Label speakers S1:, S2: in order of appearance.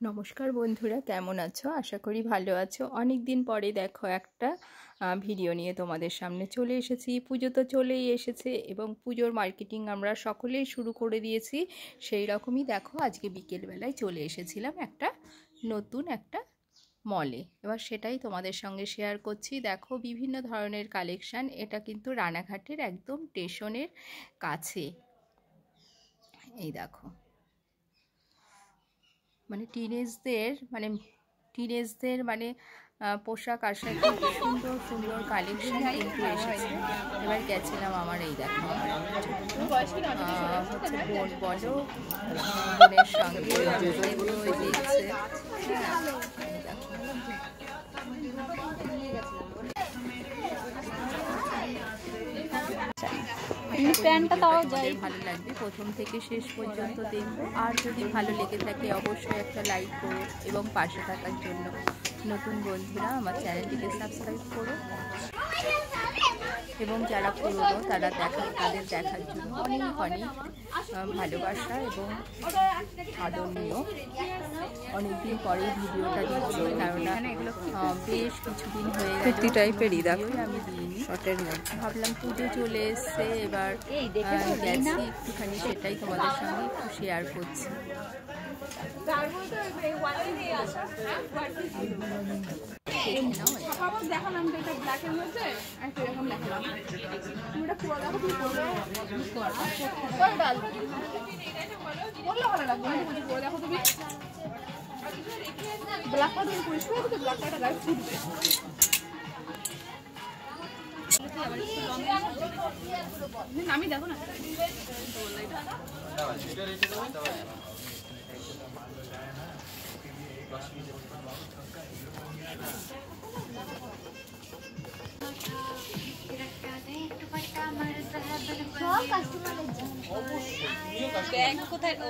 S1: নমস্কার বন্ধুরা, কেমন আছো? আশা করি ভালো আছো। অনেক দিন পরে দেখো একটা ভিডিও নিয়ে তোমাদের সামনে চলে এসেছি। পুজো তো চলেই এসেছে এবং পুজোর মার্কেটিং আমরা সকলেই শুরু করে দিয়েছি। সেই রকমই দেখো, আজকে বিকেলবেলায় চলে এসেছিলাম একটা নতুন একটা মলে এবার সেটাই তোমাদের সঙ্গে শেয়ার করছি। দেখো, বিভিন্ন ধরনের কালেকশান এটা কিন্তু রানাঘাটের একদম স্টেশনের কাছে। এই দেখো। মানে টিনেজদের মানে টিনেজদের মানে পোশাক আশাক সুন্দর সুন্দর কালেকশন কিন্তু এসেছে। এবার গেছিলাম আমার এই দেখো। হচ্ছে বোন বলো বোনের সঙ্গে। দেখছে প্যান্টটা তাও যাই। ভালো লাগবে প্রথম থেকে শেষ পর্যন্ত দেখব। আর যদি ভালো লেগে থাকে অবশ্যই একটা লাইক করো এবং পাশে থাকার জন্য। নতুন বন্ধুরা আমার চ্যানেলটিকে সাবস্ক্রাইব করো। এবং যারা পুরনো তারা দেখা তাদের দেখার জন্য অনেক অনেক ভালোবাসা এবং আদরণীয়। অনেকদিন পরে ভিডিওটা দিচ্ছি কেননা বেশ কিছুদিন হয়ে গেছে টাইপেরই আমি দিইনি। শর্টের মধ্যে ভাবলাম পুজো চলে এসছে এবার গেছি একটুখানি সেটাই তোমাদের সঙ্গে একটু শেয়ার করছি
S2: দেখালাম তো এটা ব্ল্যাকের মধ্যে এরকম দেখালাম এটা পুরো দেখো তুমি করবে ডাল ভালো লাগবে তুমি পুরো দেখো তুমি ব্ল্যাকটা তুমি পরিষ্কার ব্ল্যাকটা গায়ে ফুটবে নামি দেখো না।
S3: ব্যাংক কোথায়? ও